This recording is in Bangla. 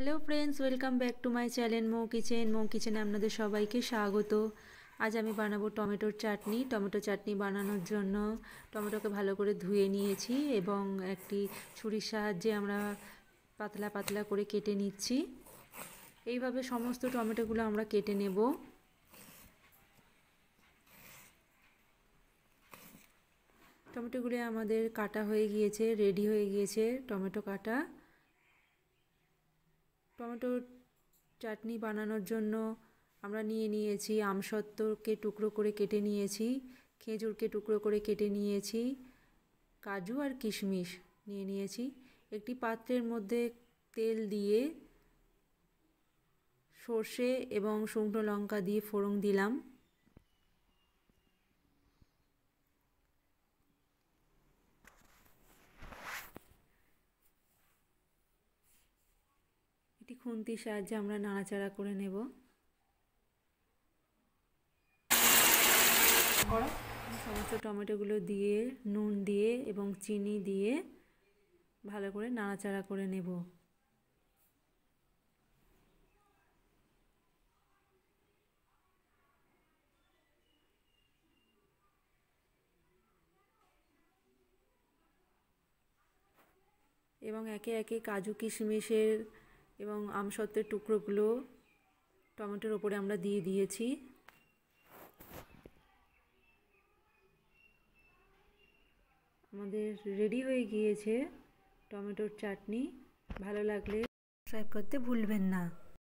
Hello friends welcome back to my channel Mo kitchen Mo কিচেনে আপনাদের সবাইকে স্বাগত। আজ আমি বানাবো টমেটোর চাটনি। টমেটো চাটনি বানানোর জন্য টমেটোকে ভালো করে ধুয়ে নিয়েছি এবং একটি ছুরির সাহায্যে আমরা পাতলা পাতলা করে কেটে নিচ্ছি। এইভাবে সমস্ত টমেটোগুলো আমরা কেটে নেব। টমেটোগুলো আমাদের কাটা হয়ে গিয়েছে রেডি হয়ে গিয়েছে টমেটো কাটা। টমেটো চাটনি বানানোর জন্য আমরা নিয়ে নিয়েছি আমসত্ত্বকে টুকরো করে কেটে নিয়েছি, খেজুরকে টুকরো করে কেটে নিয়েছি, কাজু আর কিশমিশ নিয়ে নিয়েছি। একটি পাত্রের মধ্যে তেল দিয়ে সর্ষে এবং শুকনো লঙ্কা দিয়ে ফোড়ন দিলাম। একটি খুন্তির সাহায্যে আমরা নাড়াচাড়া করে নেব। সমস্ত টমেটোগুলো দিয়ে, নুন দিয়ে এবং চিনি দিয়ে ভালো করে নাড়াচাড়া করে নেব। এবং একে একে কাজু কিশমিশের এবং আমসত্ত্বের টুকরোগুলো টমেটোর ওপরে আমরা দিয়ে দিয়েছি। আমাদের রেডি হয়ে গিয়েছে টমেটোর চাটনি। ভালো লাগলে সাবস্ক্রাইব করতে ভুলবেন না।